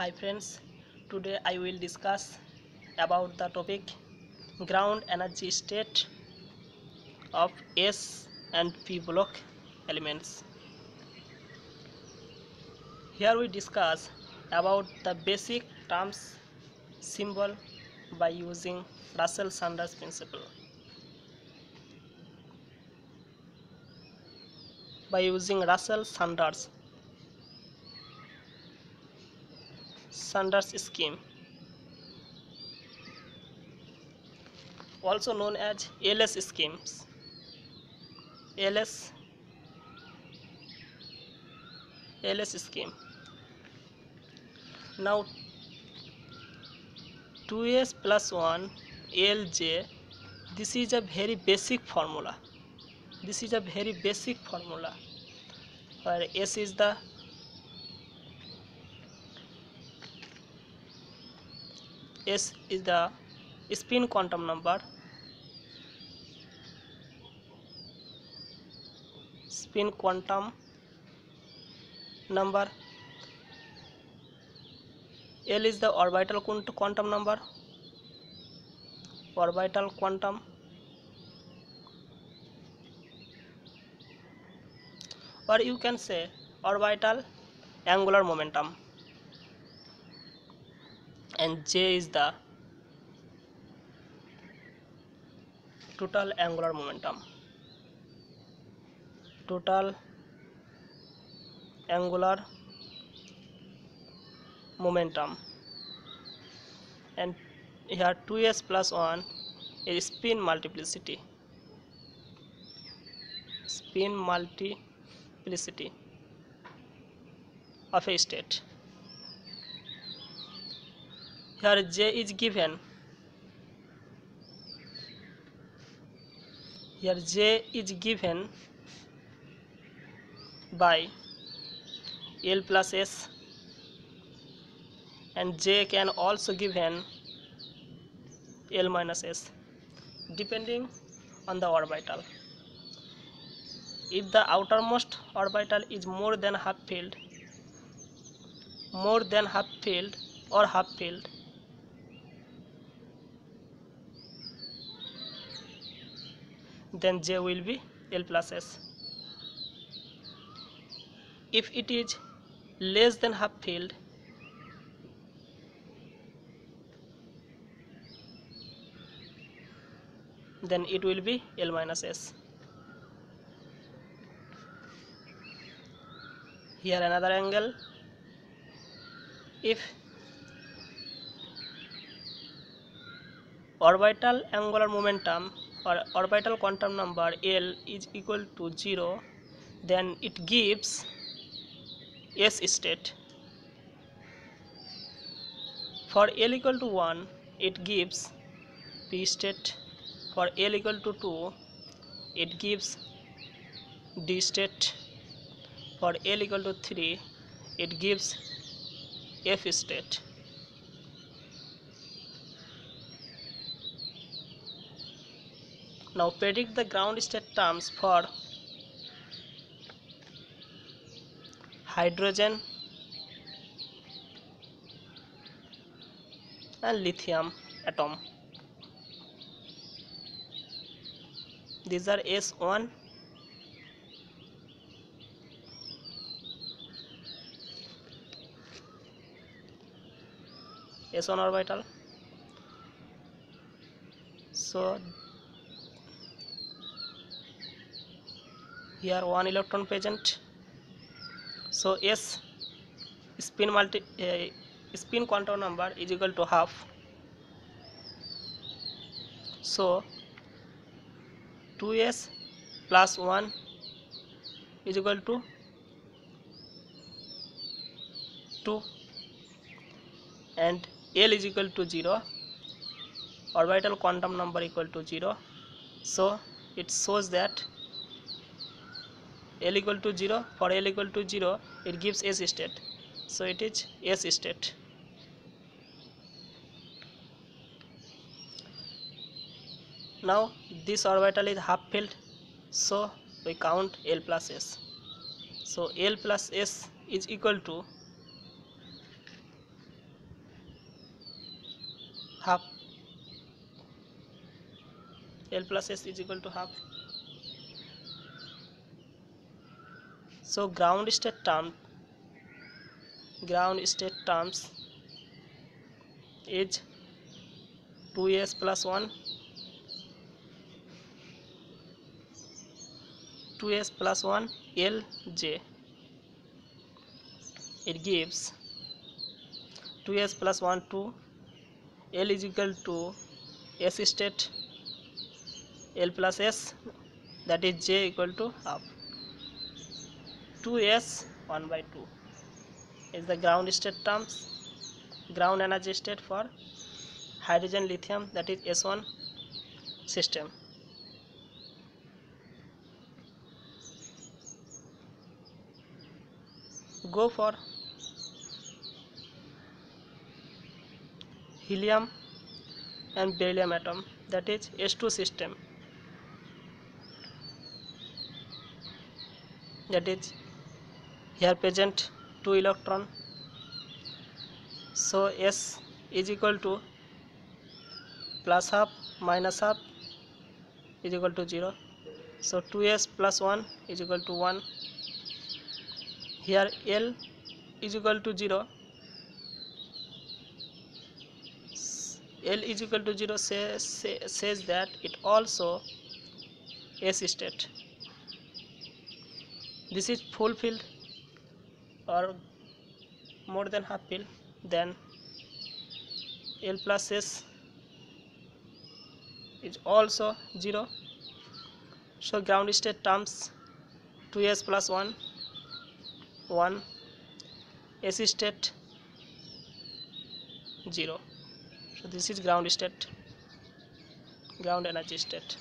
hi friends today i will discuss about the topic ground energy state of s and p block elements here we discuss about the basic terms symbol by using russell sanders principle by using russell sanders Sanders scheme also known as LS schemes LS LS scheme now 2s plus 1 LJ this is a very basic formula this is a very basic formula where s is the s is the spin quantum number spin quantum number l is the orbital quantum number orbital quantum or you can say orbital angular momentum and J is the total angular momentum total angular momentum and here 2s plus 1 is spin multiplicity spin multiplicity of a state here j is given here j is given by l plus s and j can also given l minus s depending on the orbital if the outermost orbital is more than half filled more than half filled or half filled then j will be l plus s if it is less than half filled then it will be l minus s here another angle if orbital angular momentum or orbital quantum number L is equal to 0 then it gives S state for L equal to 1 it gives P state for L equal to 2 it gives D state for L equal to 3 it gives F state Now predict the ground state terms for hydrogen and lithium atom. These are S1 S1 orbital. So here one electron present so s spin multi uh, spin quantum number is equal to half so 2s plus 1 is equal to 2 and L is equal to 0 orbital quantum number equal to 0 so it shows that l equal to 0 for l equal to 0 it gives s state so it is s state now this orbital is half filled so we count l plus s so l plus s is equal to half l plus s is equal to half so ground state term ground state terms is 2s plus 1 2s plus 1 lj it gives 2s plus 1 2 l is equal to s state l plus s that is j equal to half 2s 1 by 2 is the ground state terms ground energy state for hydrogen lithium that is s1 system go for helium and beryllium atom that is s2 system that is here present 2 electron so s is equal to plus half minus half is equal to 0 so 2s plus 1 is equal to 1 here l is equal to 0 l is equal to 0 says says that it also s state this is fulfilled. or more than half pill then L plus S is also 0 so ground state terms 2s plus 1 1 s state 0 so this is ground state ground energy state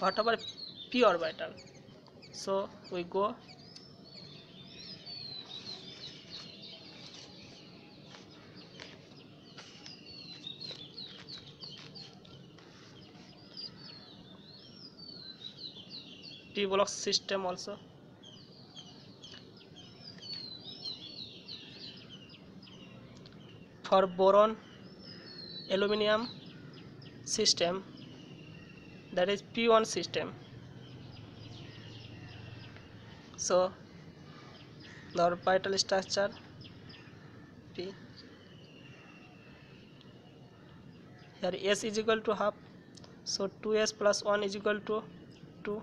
what about p orbital so we go T block system also for boron aluminium system that is P1 system so the orbital structure p here s is equal to half so 2s plus 1 is equal to 2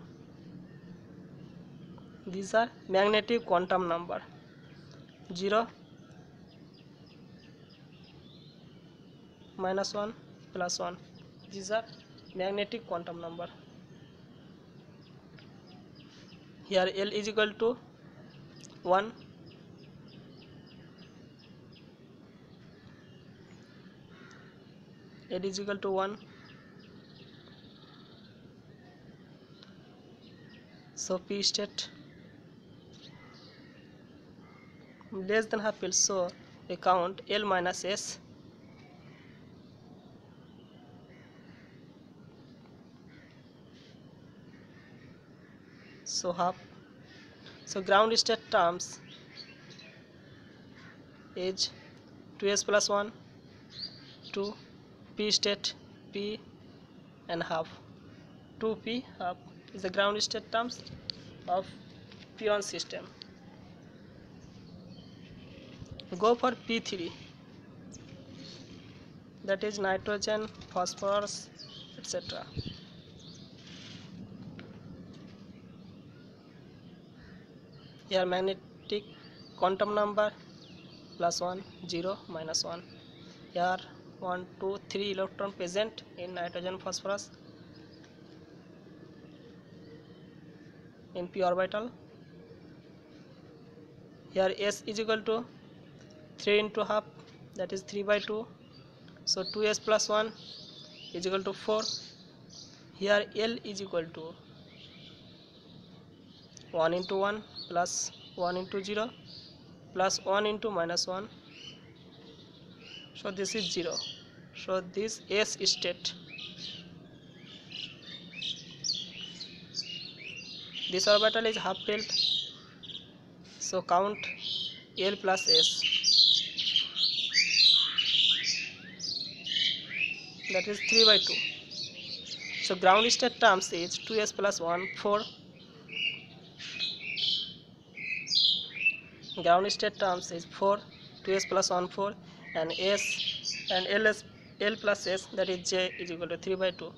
these are magnetic quantum number 0 minus 1 plus 1 these are magnetic quantum number here L is equal to 1 L is equal to 1 so P state less than half field so we count L minus S so half So ground state terms is 2s plus 1, to p state, p and half. 2p half is the ground state terms of pion system. Go for P3 that is nitrogen, phosphorus, etc. Where magnetic quantum number plus one zero minus one where one two three electron present in nitrogen phosphorus in P orbital यार S is equal to three into half that is three by two so two S plus one is equal to four here L is equal to one into one plus 1 into 0 plus 1 into minus 1. So this is 0. So this S state. This orbital is half filled. So count L plus S. That is 3 by 2. So ground state terms is 2s plus 1, 4. ground state terms is 4 2s plus 1 4 and s and ls l plus s that is j is equal to 3 by 2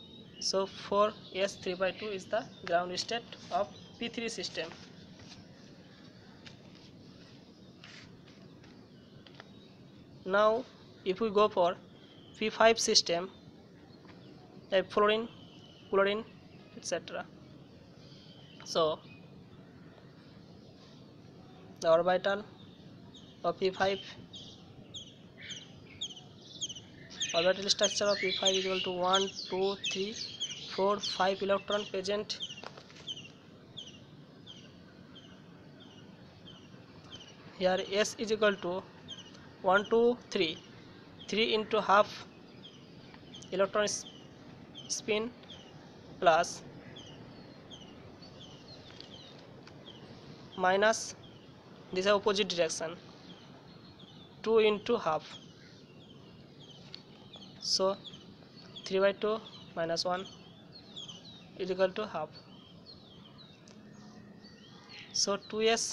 so 4 s 3 by 2 is the ground state of p3 system now if we go for p5 system like fluorine chlorine etc so the orbital of p5 orbital structure of p5 is equal to 1 2 3 4 5 electron present here s is equal to 1 2 3 3 into half electron spin plus minus this is opposite direction 2 into half so 3 by 2 minus 1 is equal to half so 2s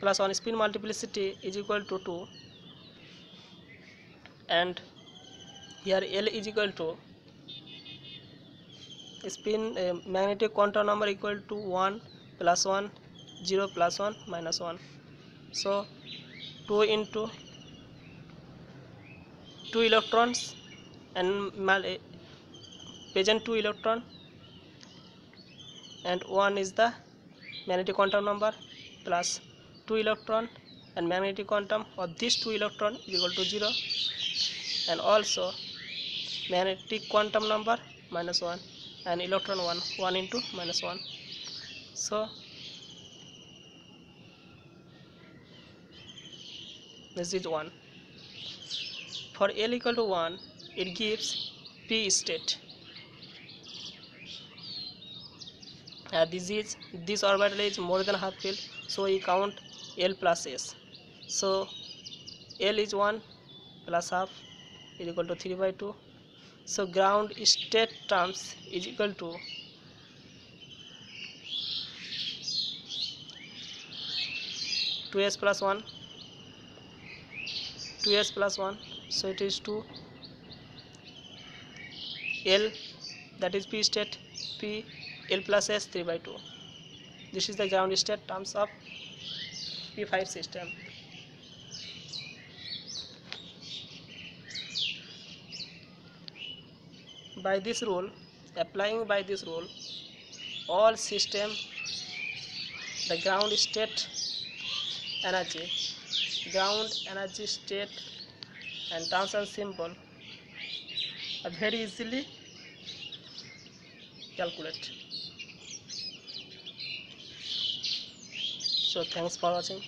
plus on spin multiplicity is equal to 2 and here L is equal to spin uh, magnetic contour number equal to 1 plus 1 0 plus 1 minus 1 so 2 into 2 electrons and eh, present 2 electron and 1 is the magnetic quantum number plus 2 electron and magnetic quantum of these 2 electron is equal to 0 and also magnetic quantum number minus 1 and electron 1 1 into minus 1 So, this is one For L equal to 1, it gives P state. Uh, this is this orbital is more than half filled, so we count L plus S. So L is 1 plus half is equal to 3 by 2. So ground state terms is equal to 2s plus 1 2s plus 1 so it is 2 L that is P state P L plus S 3 by 2 this is the ground state terms of P5 system by this rule applying by this rule all system the ground state energy, ground energy state and Thomson symbol are very easily calculated. So thanks for watching.